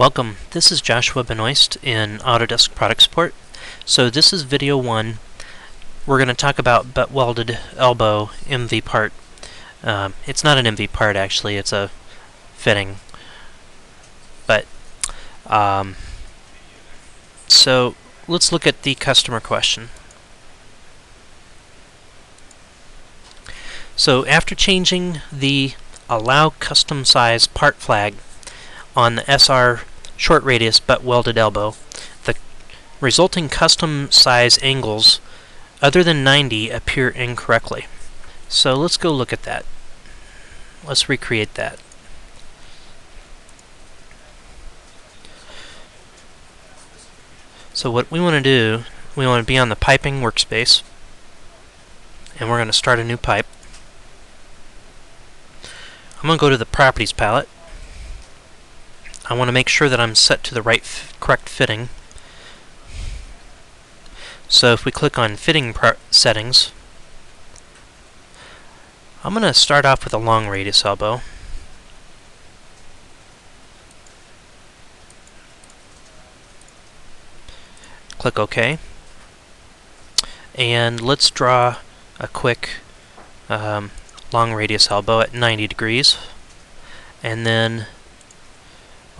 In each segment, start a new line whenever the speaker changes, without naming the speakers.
Welcome, this is Joshua Benoist in Autodesk Product Support. So this is video one. We're going to talk about butt welded elbow MV part. Um, it's not an MV part actually, it's a fitting. But, um, so let's look at the customer question. So after changing the allow custom size part flag on the SR short radius butt welded elbow, the resulting custom size angles other than 90 appear incorrectly. So let's go look at that. Let's recreate that. So what we want to do, we want to be on the piping workspace and we're going to start a new pipe. I'm going to go to the properties palette I want to make sure that I'm set to the right correct fitting. So if we click on fitting settings, I'm going to start off with a long radius elbow. Click OK. And let's draw a quick um, long radius elbow at 90 degrees. And then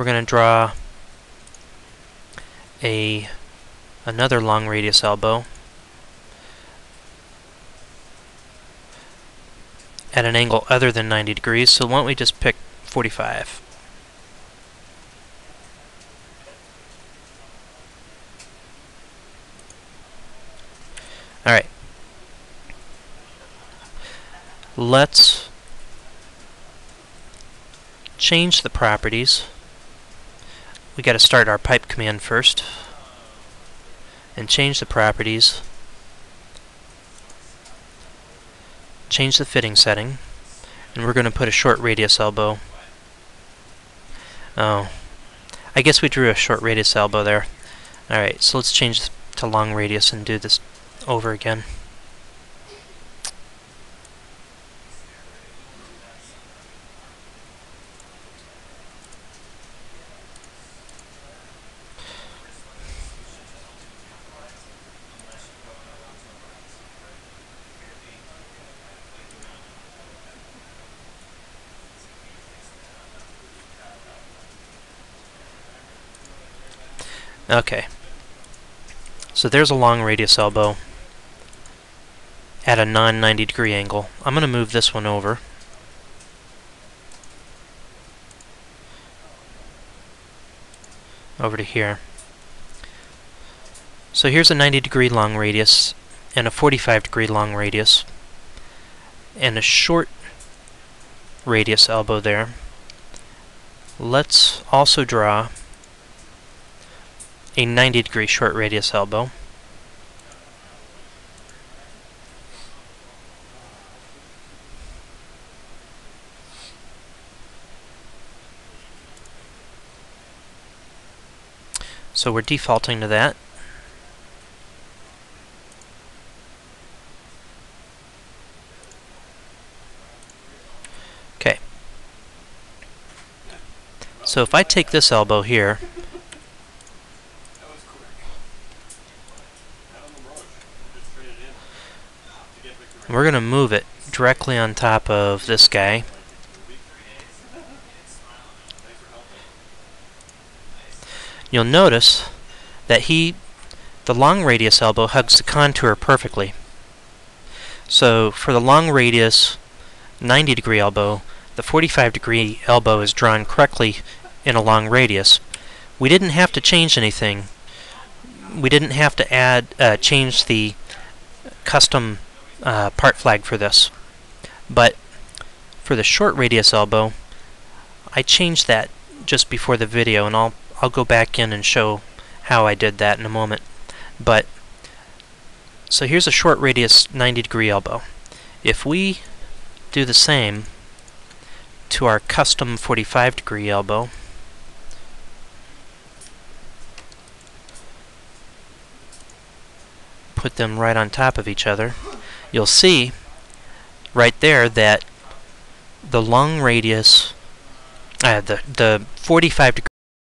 we're going to draw a another long radius elbow at an angle other than 90 degrees, so why don't we just pick 45. Alright. Let's change the properties we got to start our pipe command first and change the properties. Change the fitting setting and we're going to put a short radius elbow. Oh I guess we drew a short radius elbow there. Alright so let's change to long radius and do this over again Okay. So there's a long radius elbow at a non-90 degree angle. I'm going to move this one over. Over to here. So here's a 90 degree long radius and a 45 degree long radius and a short radius elbow there. Let's also draw a 90 degree short radius elbow. So we're defaulting to that. Okay. So if I take this elbow here we're going to move it directly on top of this guy. You'll notice that he, the long radius elbow hugs the contour perfectly. So for the long radius 90 degree elbow, the 45 degree elbow is drawn correctly in a long radius. We didn't have to change anything. We didn't have to add uh, change the custom uh, part flag for this. But for the short radius elbow, I changed that just before the video, and I'll I'll go back in and show how I did that in a moment. But so here's a short radius 90 degree elbow. If we do the same to our custom 45 degree elbow, put them right on top of each other, you'll see right there that the long radius, uh, the, the 45 degree